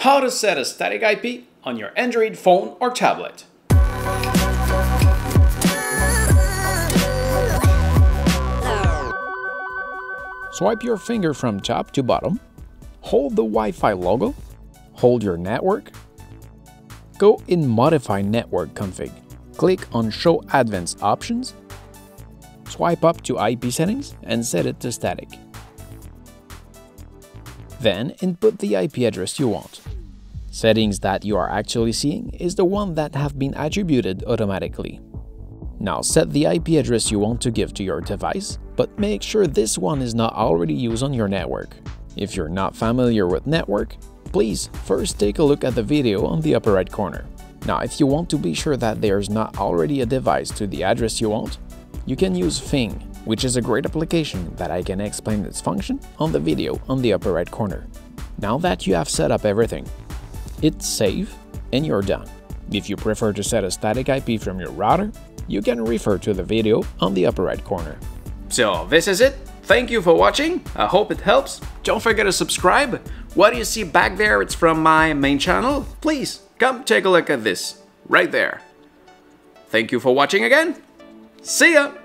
how to set a static IP on your Android phone or tablet. Swipe your finger from top to bottom, hold the Wi-Fi logo, hold your network, go in Modify Network Config, click on Show Advanced Options, swipe up to IP settings and set it to static. Then input the IP address you want. Settings that you are actually seeing is the one that have been attributed automatically. Now set the IP address you want to give to your device, but make sure this one is not already used on your network. If you're not familiar with network, please first take a look at the video on the upper right corner. Now if you want to be sure that there's not already a device to the address you want, you can use Fing, which is a great application that I can explain its function on the video on the upper right corner. Now that you have set up everything, hit save and you're done. If you prefer to set a static IP from your router, you can refer to the video on the upper right corner. So this is it. Thank you for watching. I hope it helps. Don't forget to subscribe. What do you see back there, it's from my main channel. Please come take a look at this right there. Thank you for watching again. See ya!